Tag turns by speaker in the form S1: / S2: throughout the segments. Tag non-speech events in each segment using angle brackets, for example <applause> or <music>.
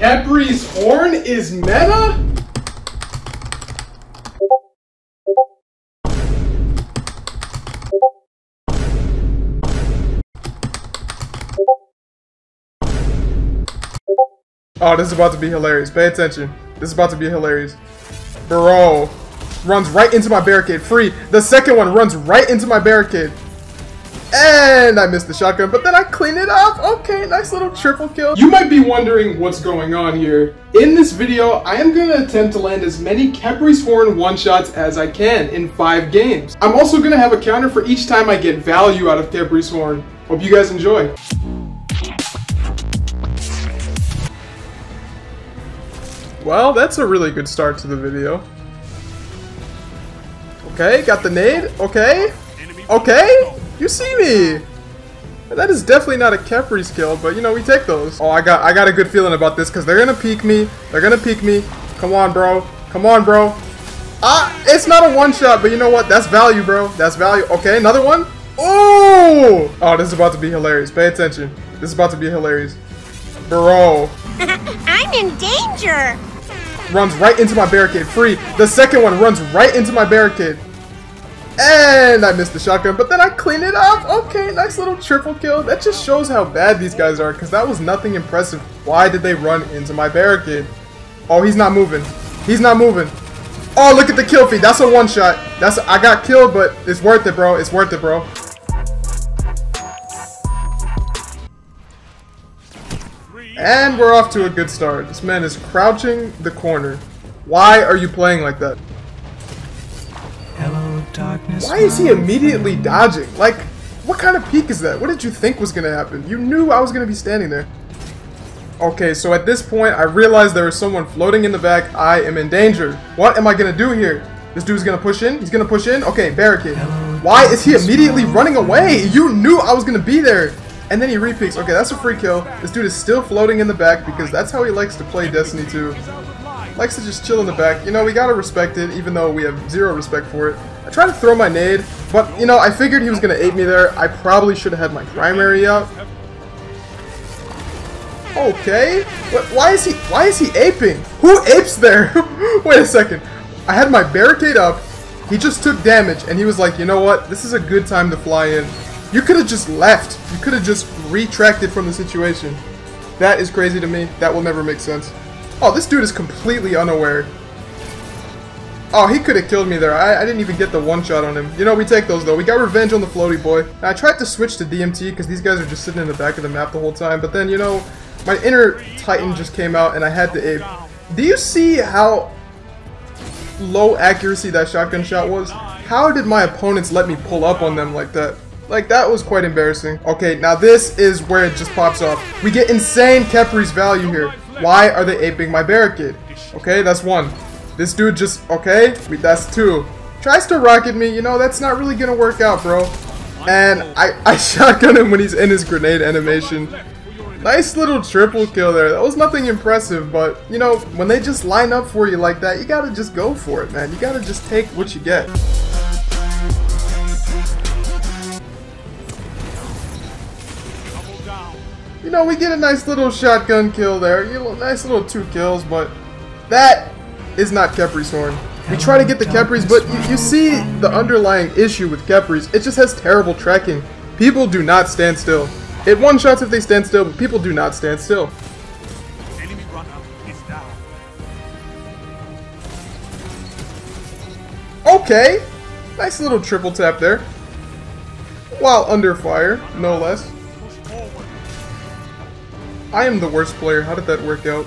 S1: Khepri's horn is meta? Oh, this is about to be hilarious. Pay attention. This is about to be hilarious. Bro. Runs right into my barricade. Free. The second one runs right into my barricade. And I missed the shotgun, but then I clean it up. Okay, nice little triple kill. You might be wondering what's going on here. In this video, I am going to attempt to land as many Khepri's Horn one-shots as I can in five games. I'm also going to have a counter for each time I get value out of Khepri's Horn. Hope you guys enjoy. Well, that's a really good start to the video. Okay, got the nade. Okay. Okay. You see me! That is definitely not a Khepri skill, but you know, we take those. Oh, I got I got a good feeling about this because they're gonna peek me. They're gonna peek me. Come on, bro. Come on, bro. Ah, it's not a one shot, but you know what? That's value, bro. That's value. Okay, another one. Oh! Oh, this is about to be hilarious. Pay attention. This is about to be hilarious. Bro. <laughs> I'm in danger. Runs right into my barricade. Free. The second one runs right into my barricade. And I missed the shotgun, but then I clean it up. Okay, nice little triple kill. That just shows how bad these guys are, because that was nothing impressive. Why did they run into my barricade? Oh, he's not moving. He's not moving. Oh, look at the kill feed. That's a one shot. That's a, I got killed, but it's worth it, bro. It's worth it, bro. And we're off to a good start. This man is crouching the corner. Why are you playing like that? darkness. Why is he immediately dodging? Like, what kind of peek is that? What did you think was gonna happen? You knew I was gonna be standing there. Okay, so at this point, I realized there is someone floating in the back. I am in danger. What am I gonna do here? This dude's gonna push in. He's gonna push in. Okay, barricade. Why is he immediately running away? You knew I was gonna be there. And then he repeats. Okay, that's a free kill. This dude is still floating in the back because that's how he likes to play Destiny 2. Likes to just chill in the back. You know, we gotta respect it, even though we have zero respect for it. I tried to throw my nade, but, you know, I figured he was going to ape me there. I probably should have had my primary up. Okay. What, why is he Why is he aping? Who apes there? <laughs> Wait a second. I had my barricade up. He just took damage, and he was like, you know what? This is a good time to fly in. You could have just left. You could have just retracted from the situation. That is crazy to me. That will never make sense. Oh, this dude is completely unaware. Oh, he could have killed me there. I, I, didn't even get the one shot on him. You know, we take those though. We got revenge on the floaty boy. I tried to switch to DMT because these guys are just sitting in the back of the map the whole time. But then, you know, my inner titan just came out and I had to ape. Do you see how low accuracy that shotgun shot was? How did my opponents let me pull up on them like that? Like, that was quite embarrassing. Okay, now this is where it just pops off. We get insane Khepri's value here. Why are they aping my barricade? Okay, that's one. This dude just, okay, we, that's two. Tries to rocket me, you know, that's not really gonna work out, bro. And I, I <laughs> shotgun him when he's in his grenade animation. Nice little triple kill there. That was nothing impressive, but, you know, when they just line up for you like that, you gotta just go for it, man. You gotta just take what you get. You know, we get a nice little shotgun kill there. You know, nice little two kills, but that is not Khepri's Horn. We try to get the Khepri's, but you, you see the underlying issue with Khepri's. It just has terrible tracking. People do not stand still. It one-shots if they stand still, but people do not stand still. Okay! Nice little triple tap there. While under fire, no less. I am the worst player. How did that work out?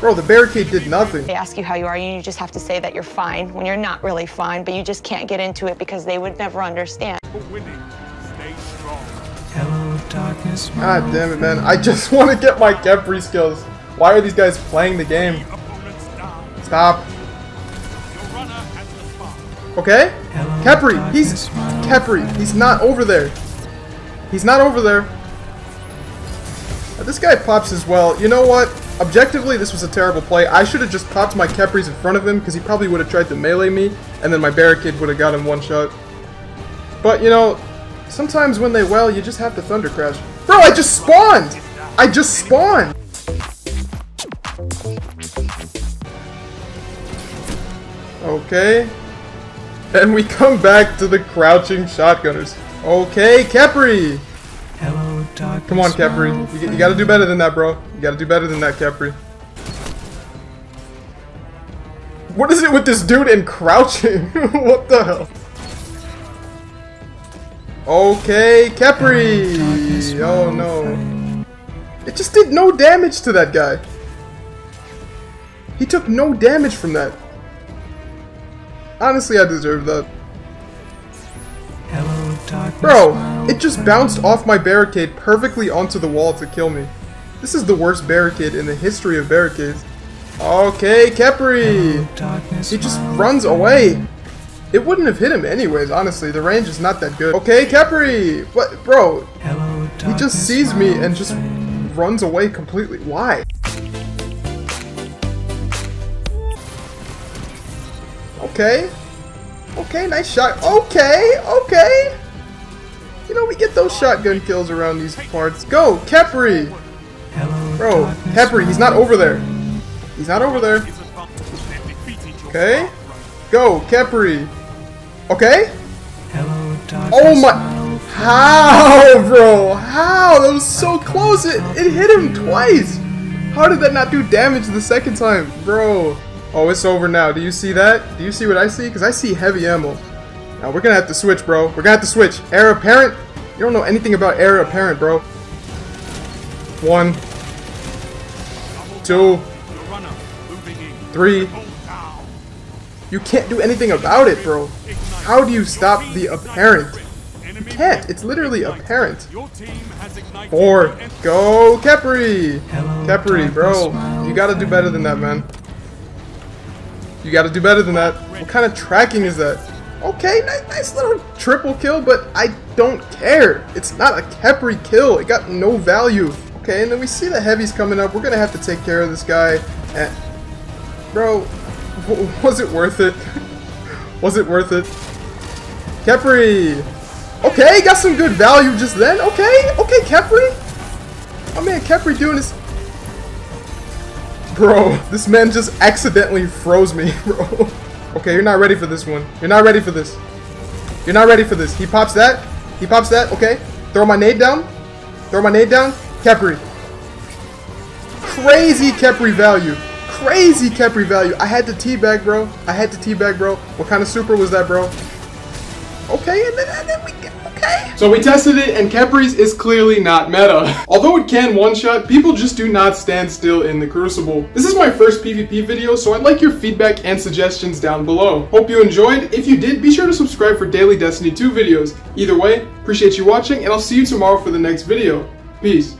S1: Bro, the barricade did nothing. They ask you how you are, and you just have to say that you're fine when you're not really fine, but you just can't get into it because they would never understand. darkness. God damn it, man. I just <laughs> want to get my Khepri skills. Why are these guys playing the game? Stop. Okay? Khepri, he's Khepri, he's not over there. He's not over there. this guy pops as well. You know what? Objectively, this was a terrible play. I should have just popped my Khepri's in front of him because he probably would have tried to melee me, and then my Barricade would have got him one shot. But, you know, sometimes when they well, you just have to Thunder Crash. Bro, I just spawned! I just spawned! Okay. And we come back to the crouching shotgunners. Okay, Khepri! Come on, Capri. You, you, gotta do better than that, bro. You gotta do better than that, Capri. What is it with this dude and crouching? <laughs> what the hell? Okay, Capri! Oh no. It just did no damage to that guy. He took no damage from that. Honestly, I deserve that. Bro, it just bounced off my barricade perfectly onto the wall to kill me. This is the worst barricade in the history of barricades. Okay, Khepri! He just runs away! It wouldn't have hit him anyways, honestly. The range is not that good. Okay, Khepri! What? Bro, he just sees me and just runs away completely. Why? Okay. Okay, nice shot. Okay, okay! You know, we get those shotgun kills around these parts. Go, Khepri! Bro, Khepri, he's not over there. He's not over there. Okay. Go, Khepri. Okay. Oh my... How, bro? How? That was so close. It, it hit him twice. How did that not do damage the second time? Bro. Oh, it's over now. Do you see that? Do you see what I see? Because I see heavy ammo. Now we're gonna have to switch, bro. We're gonna have to switch. Heir apparent? You don't know anything about heir apparent, bro. One. Two. Three. You can't do anything about it, bro. How do you stop the apparent? You can't. It's literally apparent. Four. Go, Khepri! Khepri, bro. You gotta do better than that, man. You gotta do better than that. What kind of tracking is that? Okay, nice, nice, little triple kill, but I don't care. It's not a Khepri kill. It got no value. Okay, and then we see the heavies coming up. We're going to have to take care of this guy. And, eh, bro, <laughs> was it worth it? <laughs> was it worth it? Khepri! Okay, got some good value just then. Okay, okay, Khepri. Oh man, Khepri doing this. Bro, this man just accidentally froze me, <laughs> bro. Okay, you're not ready for this one. You're not ready for this. You're not ready for this. He pops that. He pops that. Okay. Throw my nade down. Throw my nade down. Khepri. Crazy Khepri value. Crazy Khepri value. I had to teabag, bro. I had to teabag, bro. What kind of super was that, bro? Okay, and then, and then we get, okay. So we tested it, and Khepri's is clearly not meta. <laughs> Although it can one-shot, people just do not stand still in the Crucible. This is my first PvP video, so I'd like your feedback and suggestions down below. Hope you enjoyed. If you did, be sure to subscribe for daily Destiny 2 videos. Either way, appreciate you watching, and I'll see you tomorrow for the next video. Peace.